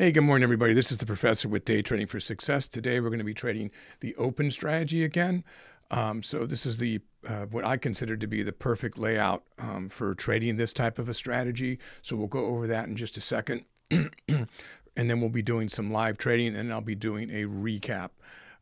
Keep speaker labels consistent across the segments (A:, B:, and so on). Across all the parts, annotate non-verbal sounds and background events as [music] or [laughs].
A: Hey, good morning, everybody. This is the professor with Day Trading for Success. Today, we're going to be trading the open strategy again. Um, so, this is the uh, what I consider to be the perfect layout um, for trading this type of a strategy. So, we'll go over that in just a second, [clears throat] and then we'll be doing some live trading, and I'll be doing a recap.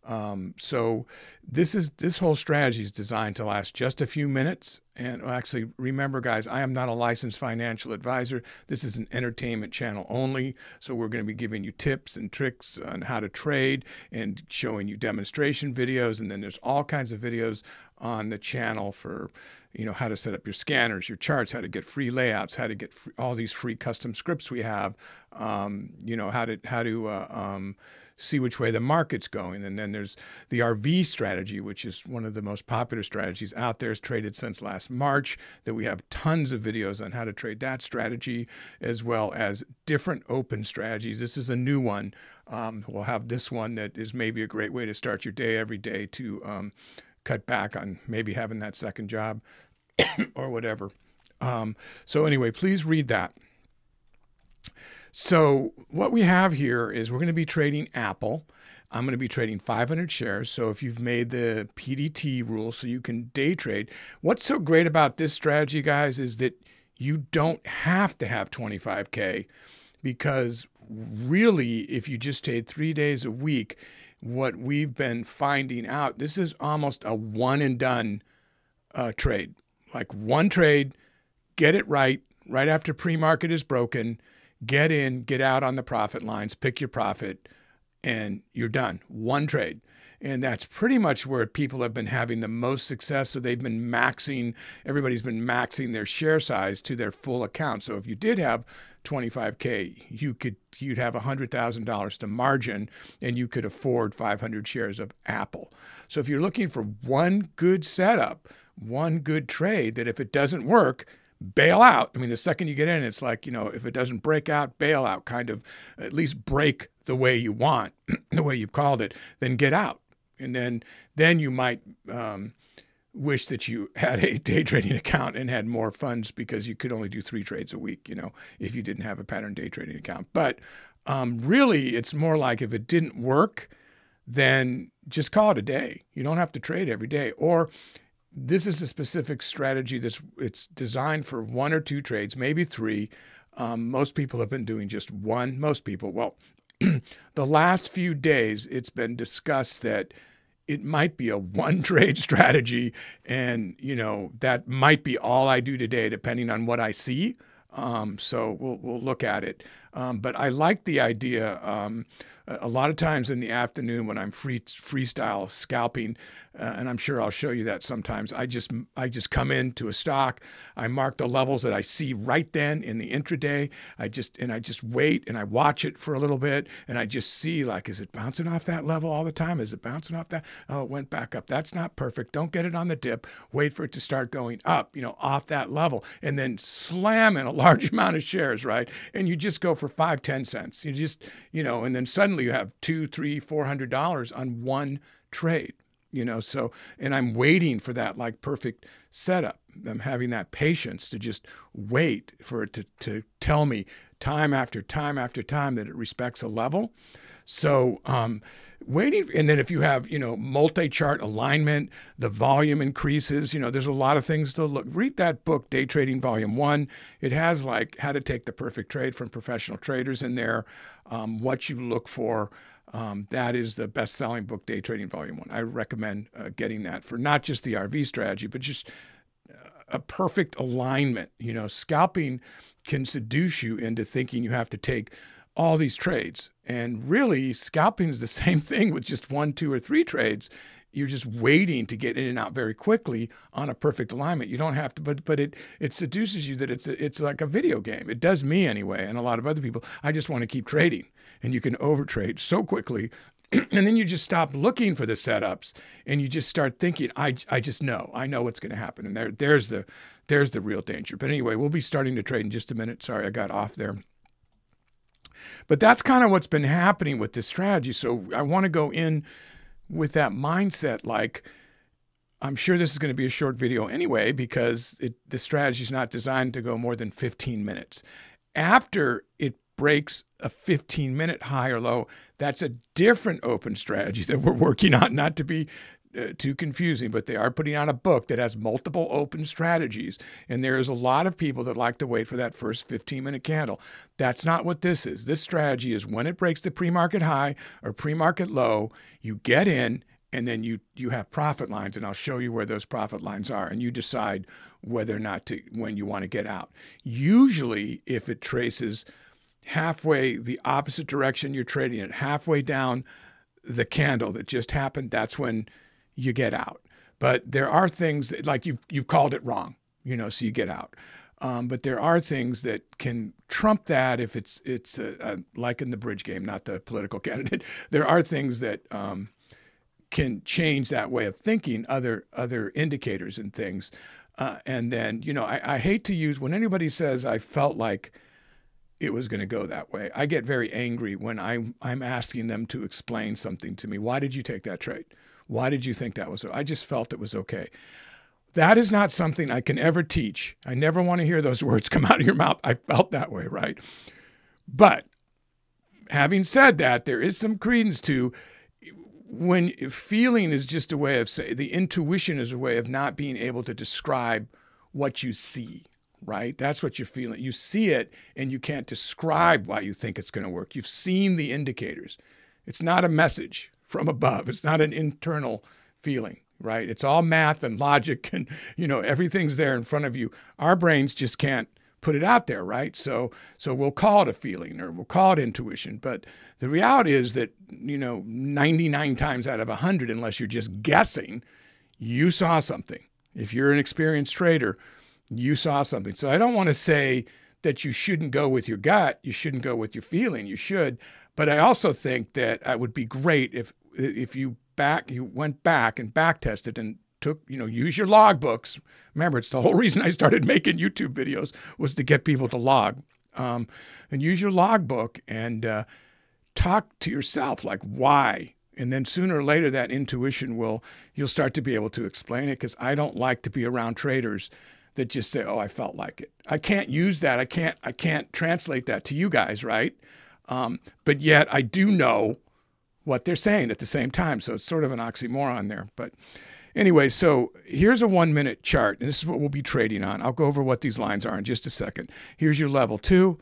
A: Um, so this is this whole strategy is designed to last just a few minutes. And actually, remember, guys, I am not a licensed financial advisor. This is an entertainment channel only. So we're going to be giving you tips and tricks on how to trade and showing you demonstration videos. And then there's all kinds of videos on the channel for you know how to set up your scanners, your charts, how to get free layouts, how to get free, all these free custom scripts we have. Um, you know how to how to uh, um, see which way the market's going. And then there's the RV strategy, which is one of the most popular strategies out there. It's traded since last March. That we have tons of videos on how to trade that strategy, as well as different open strategies. This is a new one. Um, we'll have this one that is maybe a great way to start your day every day to um, cut back on maybe having that second job [coughs] or whatever. Um, so anyway, please read that. So what we have here is we're going to be trading Apple. I'm going to be trading 500 shares. So if you've made the PDT rule so you can day trade, what's so great about this strategy, guys, is that you don't have to have 25K because really, if you just trade three days a week, what we've been finding out, this is almost a one and done uh, trade. Like one trade, get it right, right after pre market is broken get in, get out on the profit lines, pick your profit, and you're done. One trade. And that's pretty much where people have been having the most success. So they've been maxing, everybody's been maxing their share size to their full account. So if you did have 25K, you could you'd have $100,000 to margin and you could afford 500 shares of Apple. So if you're looking for one good setup, one good trade that if it doesn't work, bail out. I mean, the second you get in, it's like, you know, if it doesn't break out, bail out, kind of at least break the way you want, [clears throat] the way you've called it, then get out. And then, then you might um, wish that you [laughs] had a day trading account and had more funds because you could only do three trades a week, you know, if you didn't have a pattern day trading account. But um, really, it's more like if it didn't work, then just call it a day. You don't have to trade every day. Or this is a specific strategy that's it's designed for one or two trades, maybe three. Um, most people have been doing just one. Most people, well, [clears throat] the last few days, it's been discussed that it might be a one [laughs] trade strategy, and you know that might be all I do today, depending on what I see. Um, so we'll we'll look at it. Um, but I like the idea. Um, a lot of times in the afternoon when I'm free freestyle scalping, uh, and I'm sure I'll show you that sometimes. I just I just come into a stock, I mark the levels that I see right then in the intraday. I just and I just wait and I watch it for a little bit, and I just see like is it bouncing off that level all the time? Is it bouncing off that? Oh, it went back up. That's not perfect. Don't get it on the dip. Wait for it to start going up, you know, off that level, and then slam in a [laughs] large amount of shares, right? And you just go for five, ten cents. You just you know, and then suddenly you have two, three, four hundred dollars on one trade. You know, so and I'm waiting for that like perfect setup. I'm having that patience to just wait for it to, to tell me time after time after time that it respects a level. So um, waiting, and then if you have you know multi-chart alignment, the volume increases. You know, there's a lot of things to look. Read that book, Day Trading Volume One. It has like how to take the perfect trade from professional traders in there um, what you look for. Um, that is the best selling book, Day Trading Volume 1. I recommend uh, getting that for not just the RV strategy, but just uh, a perfect alignment. You know, scalping can seduce you into thinking you have to take all these trades. And really, scalping is the [laughs] same thing with just one, two, or three trades you're just waiting to get in and out very quickly on a perfect alignment. You don't have to, but but it it seduces you that it's a, it's like a video game. It does me anyway, and a lot of other people. I just want to keep trading, and you can overtrade so quickly. [clears throat] and then you just stop looking for the setups and you just start thinking I, I just know i know what's going to happen and there there's the there's the real danger but anyway we'll be starting to trade in just a minute sorry i got off there but that's kind of what's been happening with this strategy so i want to go in with that mindset like I'm sure this is going to be a short video anyway because it, the strategy is not designed to go more than 15 minutes. After it breaks a 15 minute high or low, that's a different open strategy [laughs] that we're working on, not to be uh, too confusing, but they are putting out a book that has multiple open strategies. And there is a lot of people that like to wait for that first 15 minute candle. That's not what this is. This strategy is when it breaks the pre market high or pre market low, you get in and then you you have profit lines and I'll show you where those profit lines are and you decide whether or not to when you want to get out. Usually if it traces halfway the opposite direction you're trading it, halfway down the candle that just happened, that's when you get out. But there are things that, like you you've called it wrong, you know, so you get out. Um, but there are things that can trump that if it's it's uh, uh, like in the bridge game, not the political [laughs] candidate. There are things that um, can change that way of thinking. Other other indicators and things, uh, and then you know I, I hate to use when anybody says I felt like it was going to go that way. I get very angry when I'm I'm asking them to explain something to me. Why did you take that trade? Why did you think that was? I just felt it was okay. That is not something I can ever teach. I never want to hear those [laughs] words come out of your mouth. I felt that way, right? But having said that, there is some credence to when feeling is just a way of say the intuition is a way of not being able to describe what you see right that's what you're feeling you see it and you can't describe why you think it's going to work you've seen the indicators it's not a message from above. It's not an internal feeling, right? It's all math and logic and, you know, everything's there in front of you. Our brains just can't put it out there, right? So so we'll call it a feeling or we'll call it intuition, but the reality is that, you know, 99 times out of 100 unless you're just guessing, you saw something. If you're an experienced trader, you saw something. So I don't want to say that you shouldn't go with your gut, you shouldn't go with your feeling, you should, but I also think that it would be great if if you back you went back and back tested and took you know use your logbooks. Remember it's the whole [laughs] reason i started making youtube videos was to get people to log. Um, and use your logbook and uh, talk to yourself like why? And then sooner or later that intuition will you'll start to be able to explain it because i don't like to be around traders that just say oh i felt like it. I can't use that. I can't i can't translate that to you guys right um, but yet i do know what they're saying at the same time. So it's sort of an oxymoron there. But anyway, so here's a one minute chart, and this is what we'll be trading on. I'll go over what these lines are in just a second. Here's your level two.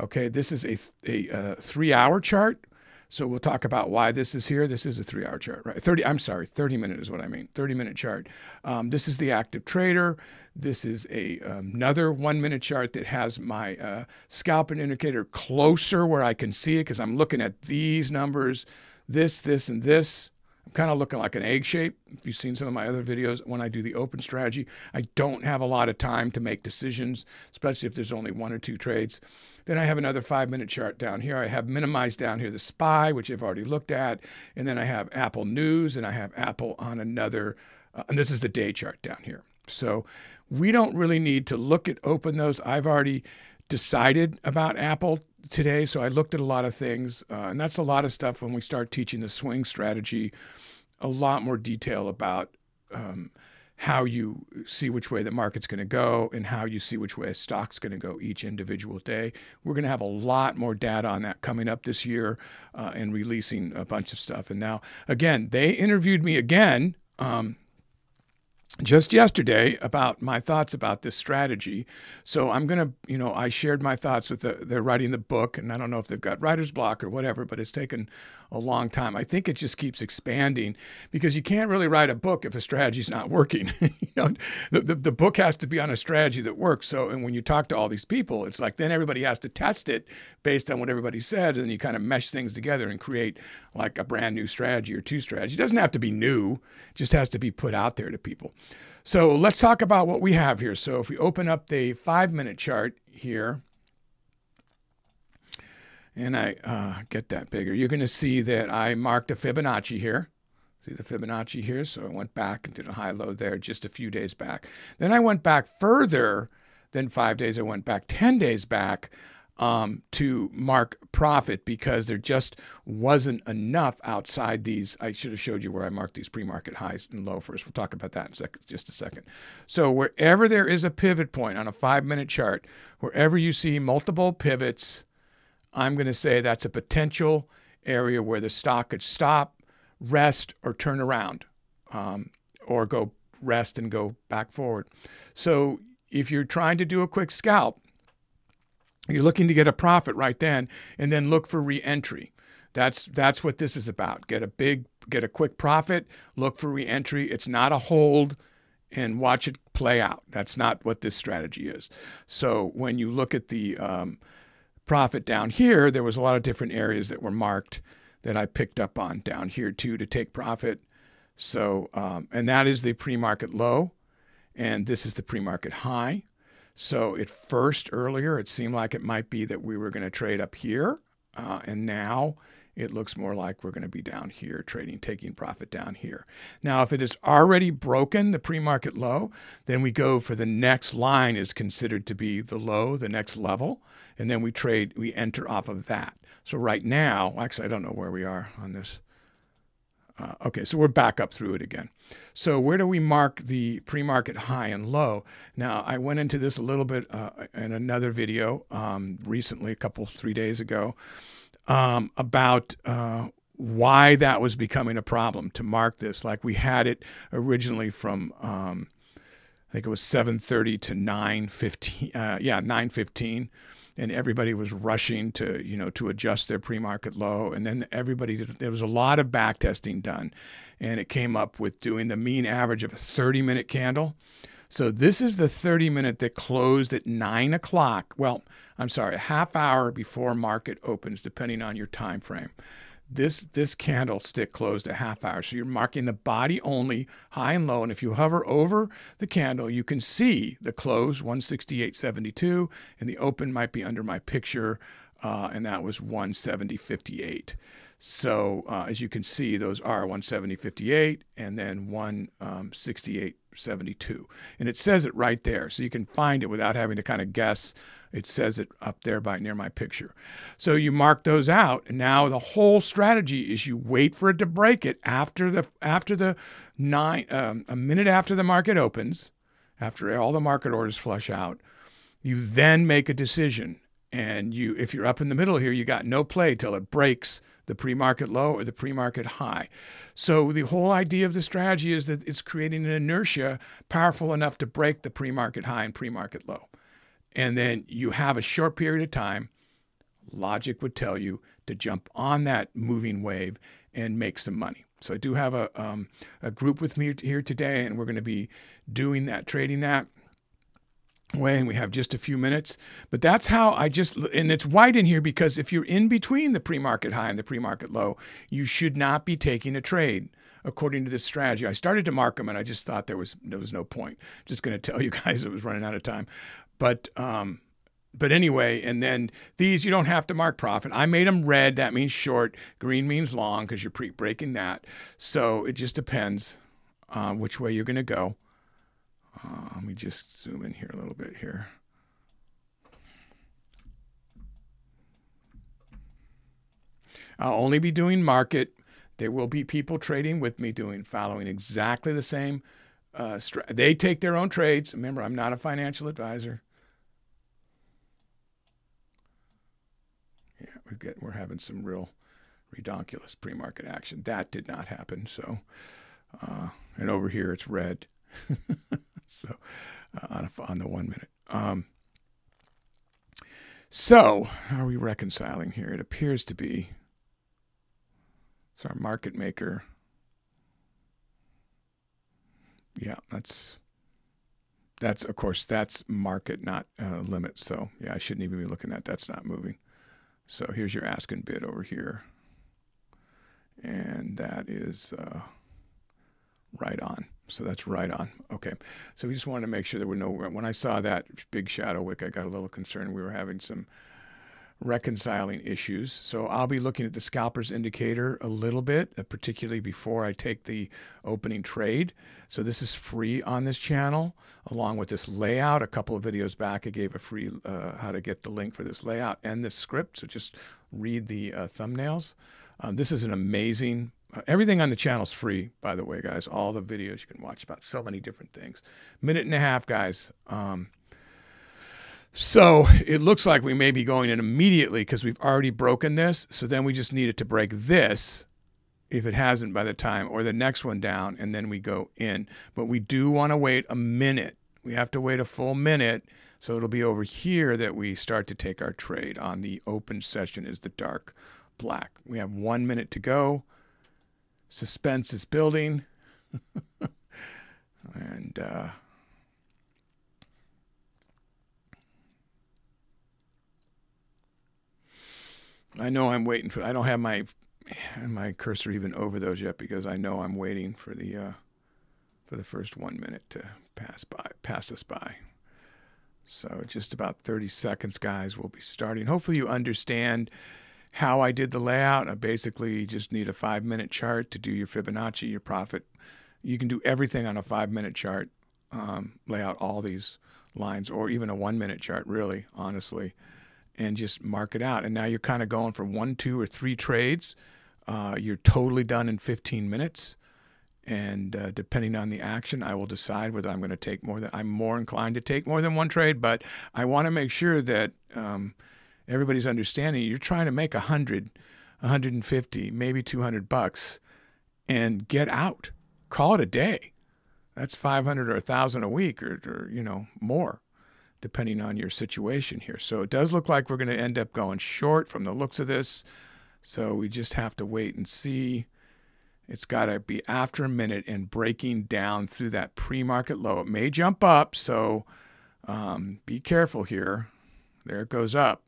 A: Okay, this is a, a, a three hour chart. So we'll talk about why this is here. This is a three hour chart, right? 30, I'm sorry, 30 minute is what I mean, 30 minute chart. Um, this is the active trader. This is a, another one minute chart that has my uh, scalp and indicator closer where I can see it because I'm looking at these numbers this, this, and this. I'm kind of looking like an egg shape. If you've seen some of my other videos, when I do the open strategy, I don't have a lot of time to make decisions, especially if there's only one or two trades. Then I have another five minute chart down here. I have minimized down here the SPY, which I've already looked at. And then I have Apple News and I have Apple on another, uh, and this is the day chart down here. So we don't really need to look at open those. I've already decided about Apple today. So I looked at a lot of things, uh, and that's a lot of stuff when we start teaching the swing strategy, a lot more detail about um, how you see which way the market's going to go and how you see which way a stock's going to go each individual day. We're going to have a lot more data on that coming up this year uh, and releasing a bunch of stuff. And now, again, they interviewed me again. Um, just yesterday about my thoughts about this strategy. So I'm going to, you know, I shared my thoughts with the, they're writing the book, and I don't know if they've got writer's block or whatever, but it's taken a long time. I think it just keeps expanding because you can't really write a book if a strategy's not working. [laughs] you know, the, the, the book has to be on a strategy that works. So, and when you talk to all these people, it's like then everybody has to test it based on what everybody said, and then you kind of mesh things together and create like a brand new strategy or two strategy. It doesn't have to be new, just has to be put out there to people. So let's talk about what we have here. So if we open up the five minute chart here, and I uh, get that bigger, you're going to see that I marked a Fibonacci here. See the Fibonacci here? So I went back and did a high low there just a few days back. Then I went back further than five days. I went back 10 days back um, to mark profit because there just wasn't enough outside these. I should have showed you where I marked these pre-market highs and low first. We'll talk about that in sec- just a second. So wherever there is a pivot point on a five-minute chart, wherever you see multiple pivots I'm going to say that's a potential area where the stock could stop, rest, or turn around, um, or go rest and go back forward. So if you're trying to do a quick scalp, you're looking to get a profit right then, and then look for re-entry. That's that's what this is about. Get a big, get a quick profit. Look for re-entry. It's not a hold, and watch it play out. That's not what this strategy is. So when you look at the um, profit down here, there was a lot of different areas that were marked that I picked up on down here too to take profit. So um, and that is the pre-market low, and this is the pre-market high. So at first earlier, it seemed like it might be that we were going to trade up here, uh, and now it looks more like we're going to be down here trading, taking profit down here. Now, if it is already broken the pre-market low, then we go for the next line is considered to be the low, the next level, and then we trade, we enter off of that. So right now, actually, I don't know where we are on this. Uh, okay, so we're back up through it again. So where do we mark the pre-market high and low? Now, I went into this a little bit uh, in another video um, recently, a couple, three days ago, um, about uh, why that was becoming a problem to mark this. Like we had it originally from, um, I think it was 7.30 to 9.15, uh, yeah, 9.15 and everybody was rushing to you know to adjust their pre-market low and then everybody did, there was a lot of back testing done and it came up with doing the mean average of a 30 minute candle so this is the 30 minute that closed at 9 o'clock well i'm sorry a half hour before market opens depending on your time frame this this candlestick closed a half hour. So you're marking the body only, high and low. And if you hover over the candle, you can see the close 168.72, and the open might be under my picture, uh, and that was 170.58. So uh, as you can see, those are 170.58 and then 168.72. Um, and it says it right there. So you can find it without having to kind of guess it says it up there by near my picture. So you mark those out. And now the whole strategy is you wait for it to break it after the after the nine um, a minute after the market opens, after all the market orders flush out. You then make a decision. And you if you're up in the middle here, you got no play till it breaks the pre-market low or the pre-market high. So the whole idea of the strategy is that it's creating an inertia powerful enough to break the pre-market high and pre-market low and then you have a short period of time, logic would tell you to jump on that moving wave and make some money. So I do have a, um, a group with me here today, and we're going to be doing that, trading that way, and we have just a few minutes. But that's how I just, and it's white in here because if you're in between the pre-market high and the pre-market low, you should not be taking a trade according to this strategy. I started to mark them, and I just thought there was there was no point. Just going to tell [laughs] you guys it was running out of time. But um, but anyway, and then these you don't have to mark profit. I made them red. That means short. Green means long because you're pre- breaking that. So it just depends uh, which way you're going to go. Uh, let me just zoom in here a little bit here. I'll only be doing market. There will be people trading with me doing following exactly the same. Uh, they take their own trades. Remember, I'm not a financial advisor. Yeah, we get we're having some real redonkulous pre-market action. That did not happen. So, uh, and over here it's red. [laughs] so, uh, on, a, on the one minute. Um, so, how are we reconciling here? It appears to be. It's our market maker. Yeah, that's that's of course that's market, not uh, limit. So yeah, I shouldn't even be looking at that's not moving. So here's your ask and bid over here. And that is uh, right on. So that's right on. Okay. So we just wanted to make sure there were no, when I saw that big shadow wick, I got a little concerned we were having some reconciling issues. So I'll be looking at the scalpers indicator a little bit, uh, particularly before I take the opening trade. So this is free on this channel, along with this layout. A couple of videos back, I gave a free uh, how to get the link for this layout and this script. So just read the uh, thumbnails. Um, this is an amazing. Everything on the channel is free, by the way, guys. All the videos you can watch about so many different things. Minute and a half, guys. Um, So it looks like we may be going in immediately because we've already broken this. So then we just need it to break this if it hasn't by the time, or the next one down, and then we go in. But we do want to wait a minute. We have to wait a full minute. So it'll be over here that we start to take our trade on the open session is the dark black. We have one minute to go. Suspense is building. [laughs] and uh, I know I'm waiting for. I don't have my my cursor even over those yet because I know I'm waiting for the uh, for the first one minute to pass by, pass us by. So just about 30 seconds, guys. We'll be starting. Hopefully, you understand how I did the layout. I basically just need a five minute chart to do your Fibonacci, your profit. You can do everything on a five minute chart. Um, lay out all these lines, or even a one minute chart. Really, honestly and just mark it out. And now you're kind of going for one, two, or three trades. Uh, you're totally done in 15 minutes. And uh, depending on the action, I will decide whether I'm going to take more than I'm more inclined to take more than one trade. But I want to make sure that um, everybody's understanding you're trying to make 100, 150, maybe 200 bucks and get out. Call it a day. That's 500 or 1,000 a week or, or you know, more depending on your situation here. So it does look like we're going to end up going short from the looks of this. So we just have to wait and see. It's got to be after a minute and breaking down through that pre-market low. It may jump up, so um, be careful here. There it goes up.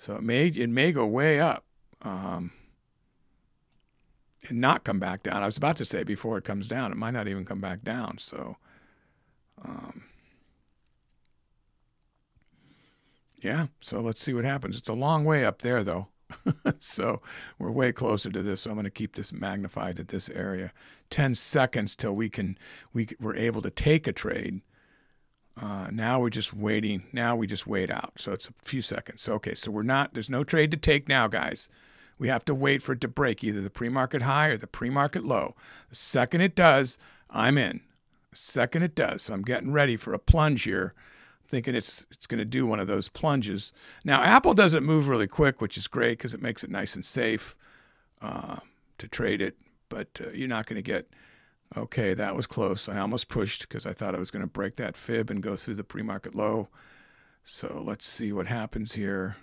A: So it may it may go way up um, and not come back down. I was about to say before it comes down, it might not even come back down. So um, Yeah, so let's see what happens. It's a long way up there, though. [laughs] so we're way closer to this. So I'm going to keep this magnified at this area. 10 seconds till we can we we're able to take a trade. Uh, now we're just waiting. Now we just wait out. So it's a few seconds. So, okay, so we're not. There's no trade to take now, guys. We have to wait for it to break either the pre-market high or the pre-market low. The second it does, I'm in. The second it does, so I'm getting ready for a plunge here thinking it's it's going to do one of those plunges. Now Apple doesn't move really quick, which is great because it makes it nice and safe uh, to trade it. But uh, you're not going to get. Okay, that was close. I almost pushed because I thought I was going to break that fib and go through the pre-market low. So let's see what happens here.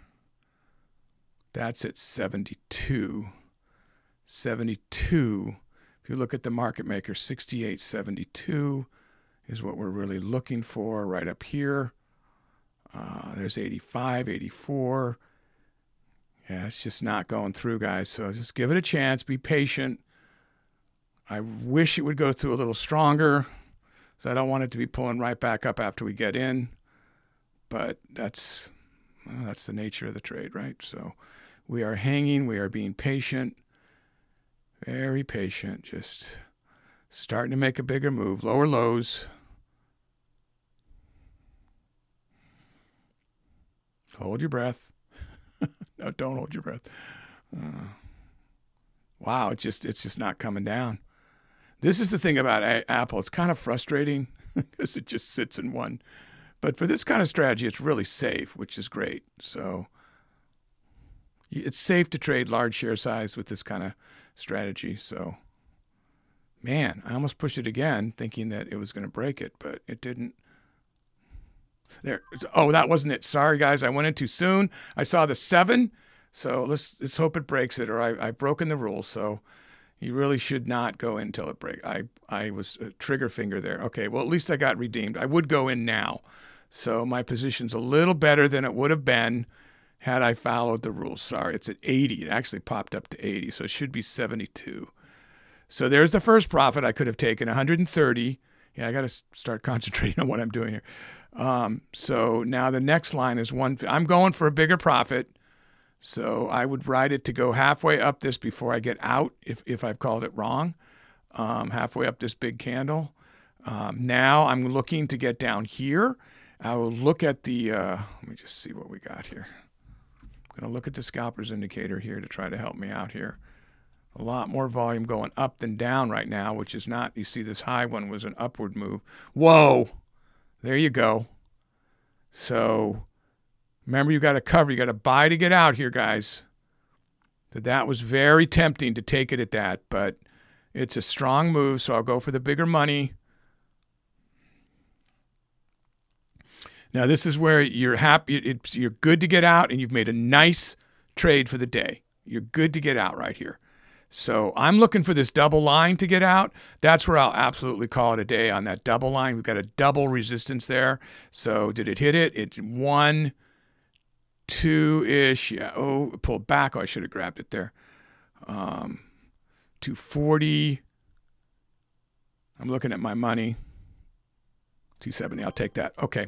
A: That's at 72. 72. If you look at the market maker, 68.72 is what we're really looking for right up here. Uh, there's 85, 84. Yeah, it's just not going through, guys. So just give it a chance. Be patient. I wish it would go through a little stronger. So I don't want it to be pulling right back up after we get in. But that's well, that's the nature of the trade, right? So we are hanging. We are being patient. Very patient. Just starting to make a bigger move. Lower lows. Hold your breath. [laughs] no, don't hold your breath. Uh, wow, it's just it's just not coming down. This is the thing about a- Apple. It's kind of frustrating [laughs] because it just sits in one. But for this kind of strategy, it's really safe, which is great. So it's safe to trade large share size with this kind of strategy. So, man, I almost pushed it again, thinking that it was going to break it, but it didn't. There. Oh, that wasn't it. Sorry, guys. I went in too soon. I saw the seven. So let's let's hope it breaks it, or I, I've broken the rules. So you really should not go in until it breaks. I I was a trigger finger there. Okay. Well, at least I got redeemed. I would go in now. So my position's a little better than it would have been had I followed the rules. Sorry, it's at 80. It actually popped up to 80, so it should be 72. So there's the first profit I could have taken 130. Yeah, I got to start [laughs] concentrating on what I'm doing here. Um, so now the next line is one. I'm going for a bigger profit. So I would ride it to go halfway up this before I get out if, if I've called it wrong. Um, halfway up this big candle. Um, now I'm looking to get down here. I will look at the, uh, let me just see what we got here. I'm going to look at the scalpers indicator here to try to help me out here. A lot more volume going up than down right now, which is not, you see this high one was an upward move. Whoa! There you go. So remember, you got to cover, you got to buy to get out here, guys. So that was very tempting to take it at that, but it's a strong move, so I'll go for the bigger money. Now this is where you're happy. You're good to get out, and you've made a nice trade for the day. You're good to get out right here. So I'm looking for this double line to get out. That's where I'll absolutely call it a day on that double line. We've got a double resistance there. So did it hit it? It one, two ish. Yeah. Oh, pulled back. Oh, I should have grabbed it there. Um, 240. I'm looking at my money. 270. I'll take that. Okay.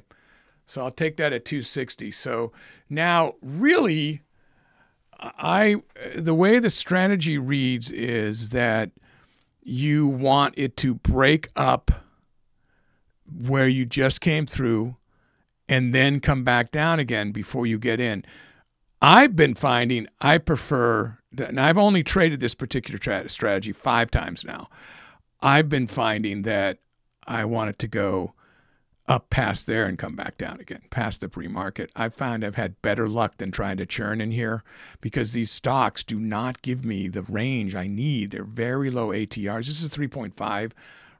A: So I'll take that at 260. So now, really, I the way the strategy reads is that you want it to break up where you just came through and then come back down again before you get in. I've been finding I prefer, and I've only traded this particular tra- strategy five times now. I've been finding that I want it to go up past there and come back down again, past the pre market. I've found I've had better luck than trying to churn in here because these stocks do not give me the range I need. They're very low ATRs. This is 3.5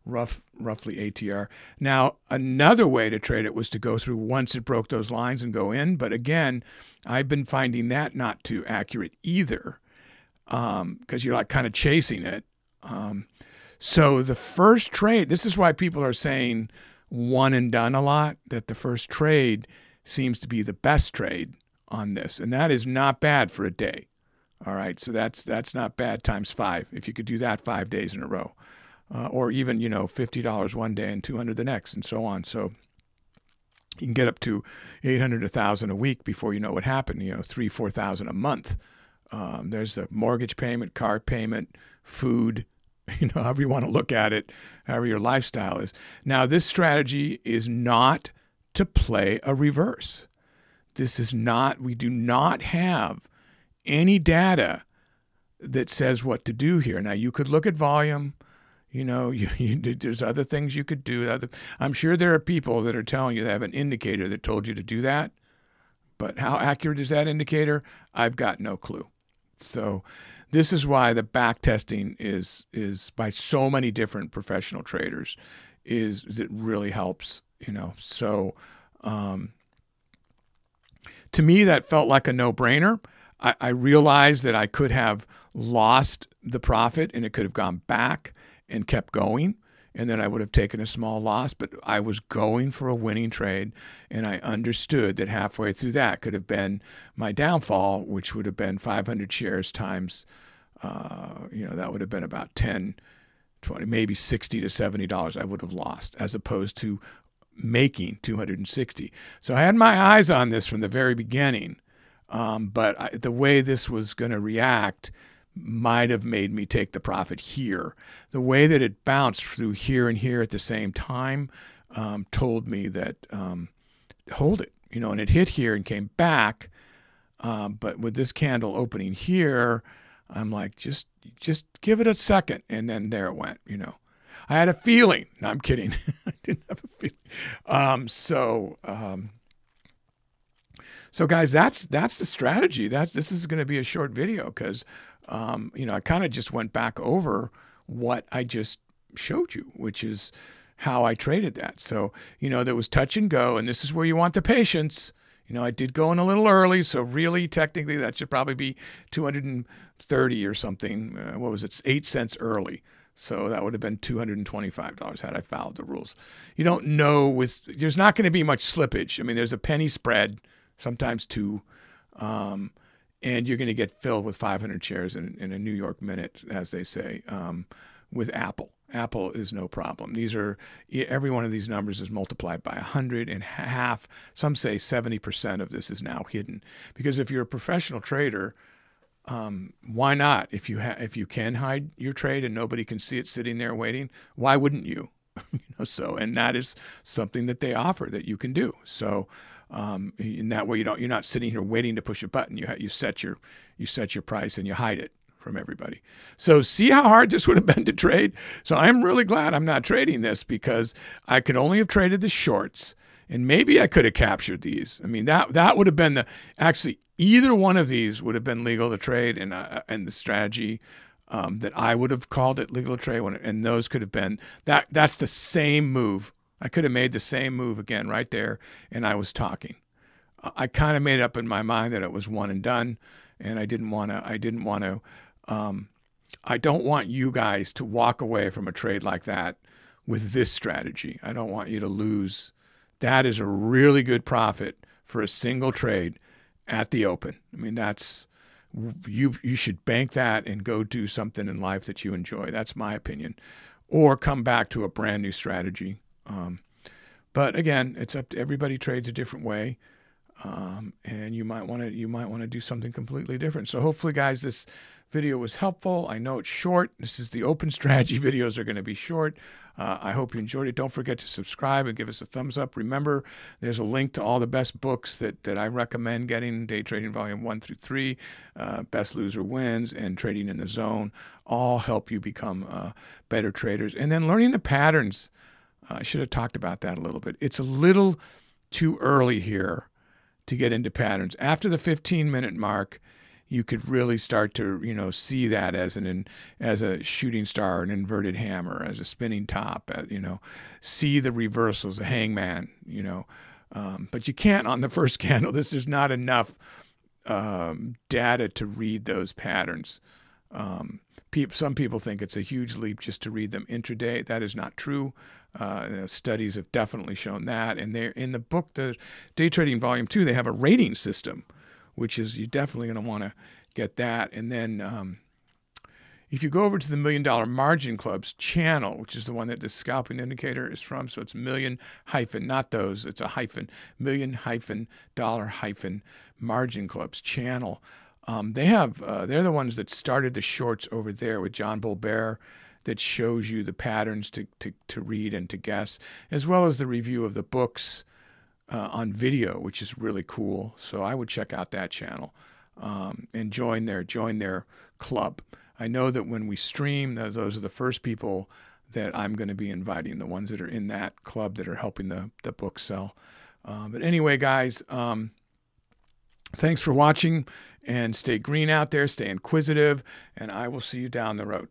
A: rough roughly ATR. Now, another way to trade it was to go through once it broke those lines and go in, but again, I've been finding that not too accurate either because um, you're like kind of chasing it. Um, so the first trade, this is why people are saying one and done a lot, that the first trade seems to be the best trade on this. And that is not bad for a day. All right. So that's that's not bad times five. If you could do that five days in a row. Uh, or even, you know, fifty dollars one day and two hundred the next and so on. So you can get up to eight hundred, a thousand a week before you know what happened, you know, three, four thousand a month. Um, there's the mortgage payment, car payment, food, [laughs] you know, however you want to look at it, however your lifestyle is. Now, this strategy is not to play a reverse. This is not, we do not have any data that says what to do here. Now, you could look at volume. You know, [laughs] you, you, there's other things you could do. I'm sure there are people that are telling you they have an indicator that told you to do that. But how accurate is that indicator? I've got no clue. So, this is why the back testing is is by so many different professional traders is, is it really helps you know so um, to me that felt like a no-brainer I, I realized that i could have lost the profit and it could have gone back and kept going and then I would have taken a small loss, but I was going for a winning trade, and I understood that halfway through that could have been my downfall, which would have been 500 shares times, uh, you know, that would have been about 10, 20, maybe 60 to 70 dollars I would have lost, as opposed to making 260. So I had my eyes on this from the very beginning, um, but I, the way this was going to react might have made me take the profit here. The way that it bounced through here and here at the same time um, told me that um, hold it, you know, and it hit here and came back. Um, but with this candle opening here, I'm like, just just give it a second, and then there it went. You know, I had a feeling. No, I'm kidding. [laughs] I didn't have a feeling. Um, so. Um, so guys, that's that's the strategy. That's this is going to be a short video because um, you know, I kind of just went back over what I just showed you, which is how I traded that. So, you know, there was touch and go, and this is where you want the patience. You know, I did go in a little early, so really, technically, that should probably be 230 or something. Uh, what was it? Eight cents early. So that would have been $225 had I followed the rules. You don't know with, there's not going to be much slippage. I mean, there's a penny spread, sometimes two. Um, and you're going to get filled with 500 shares in, in a New York minute, as they say, um, with Apple. Apple is no problem. These are every one of these numbers is multiplied by 100 and half. Some say 70% of this is now hidden because if you're a professional trader, um, why not? If you if you can hide your trade and nobody can see it sitting there waiting, why wouldn't you? [laughs] you know, so and that is something that they offer that you can do. So um, in that way, you don't you're not sitting here waiting to push a button. You you set your you set your price and you hide it from everybody. So see how hard this would have been to trade. So I'm really glad I'm not trading this because I could only have traded the shorts. And maybe I could have captured these. I mean, that that would have been the actually either one of these would have been legal to trade and uh, and the strategy um, that I would have called it legal to trade. When, and those could have been that. That's the same move. I could have made the same move again right there, and I was talking. I kind of made up in my mind that it was one and done, and I didn't want to. I didn't want to. Um, I don't want you guys to walk away from a trade like that with this strategy. I don't want you to lose. That is a really good profit for a single trade at the open. I mean, that's you you should bank that and go do something in life that you enjoy. That's my opinion, or come back to a brand new strategy. Um, but again, it's up to everybody trades a different way. Um, and you might want to you might want to do something completely different. So hopefully, guys, this video was helpful. I know it's short. This is the open [laughs] strategy videos are going to be short. Uh, I hope you enjoyed it. Don't forget to subscribe and give us a thumbs up. Remember, there's a link to all the best books that, that I recommend getting Day Trading Volume 1 through 3, uh, Best Loser Wins, and Trading in the Zone. All help you become uh, better traders. And then learning the patterns. I should have talked about that a little bit. It's a little too early here to get into patterns. After the 15 minute mark, you could really start to you know see that as an as a shooting star, an inverted hammer, as a spinning top. Uh, you know, see the reversals, a hangman. You know, um, but you can't on the first [laughs] candle. This is not enough um, data to read those patterns. Um, some people think it's a huge leap just to read them intraday. That is not true. Uh, studies have definitely shown that. And they're in the book, the Day Trading Volume Two, they have a rating system, which is you're definitely going to want to get that. And then um, if you go over to the Million Dollar Margin Club's channel, which is the one that the scalping indicator is from, so it's million hyphen, not those, it's a hyphen, million hyphen dollar hyphen margin club's channel. Um, they have uh, they're the ones that started the shorts over there with John Bolbert that shows you the patterns to, to, to read and to guess, as well as the review of the books uh, on video, which is really cool. So I would check out that channel um, and join their join their club. I know that when we stream, those, are the first people that I'm going to be inviting, the ones that are in that club that are helping the, the book sell. Um, but anyway, guys, um, thanks for watching and stay green out there, stay inquisitive, and I will see you down the road.